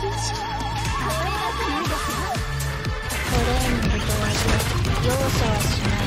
容赦はしない。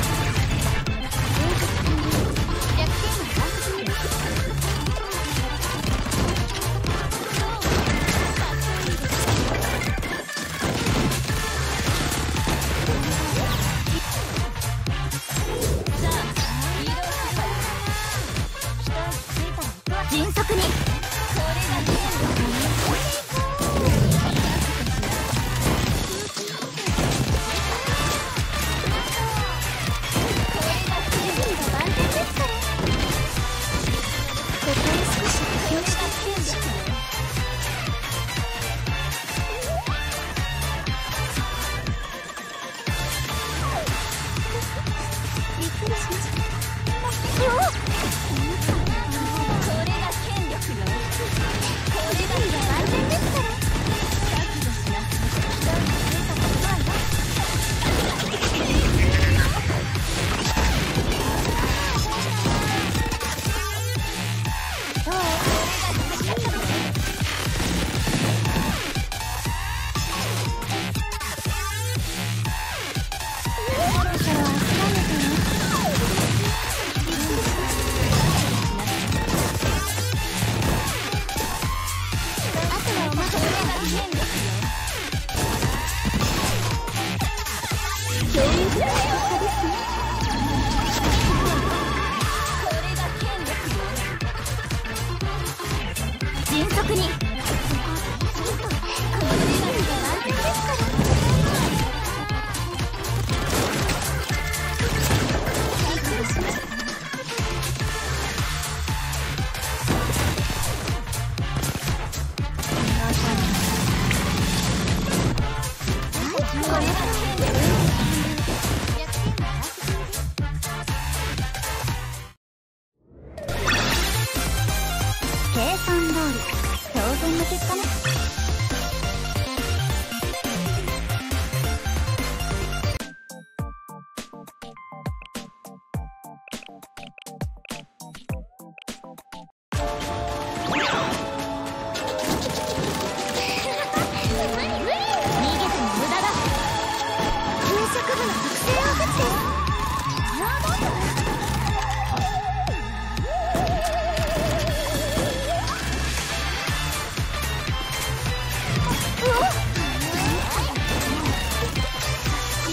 当然の結果ね。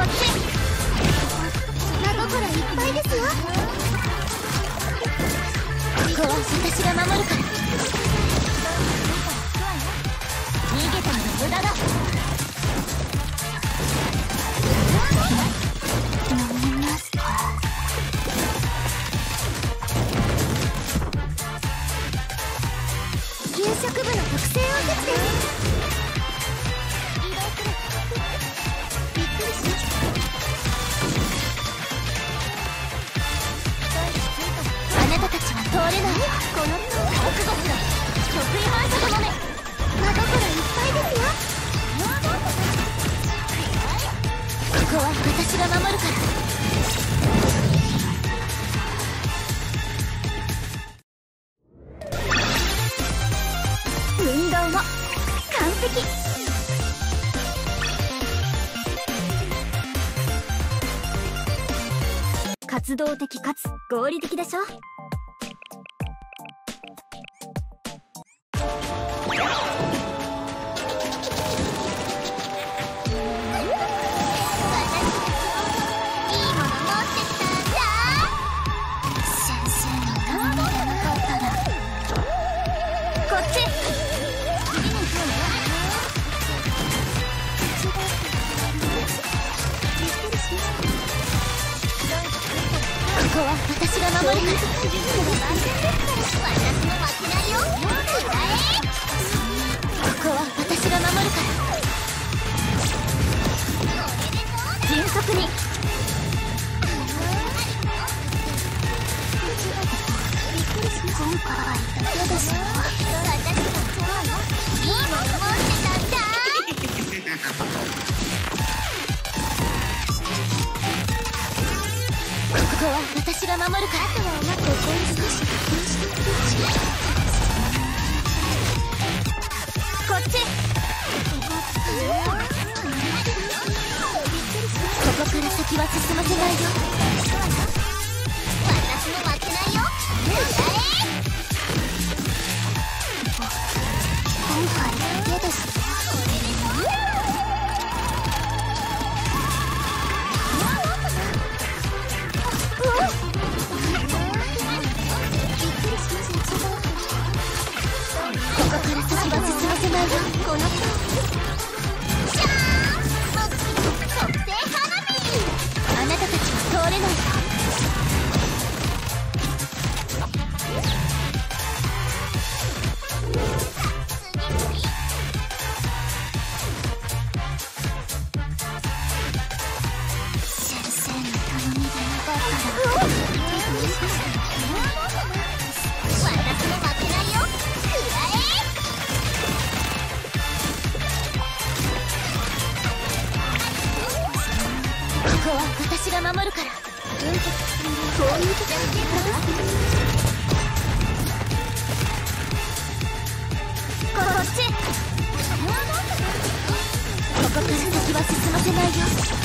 こっち砂心いっぱいですよここは私が守るから逃げたのは無駄だ飲みますか給食部の特製おせちですが守るから運動も完璧。活動的かつ合理的でしょ？ここは私が守るから。が守るから迅速に守るからとはここしこっち。ここから先は進ませないよ。守るから。運極こういう時はこっち。ここから先は進ませないよ。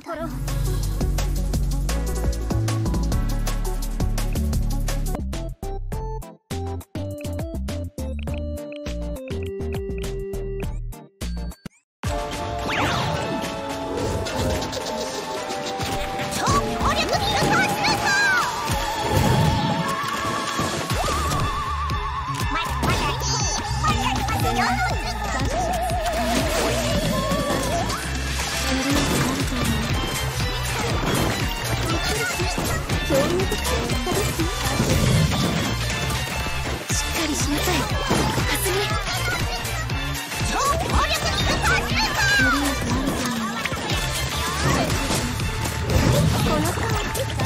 ところこの差は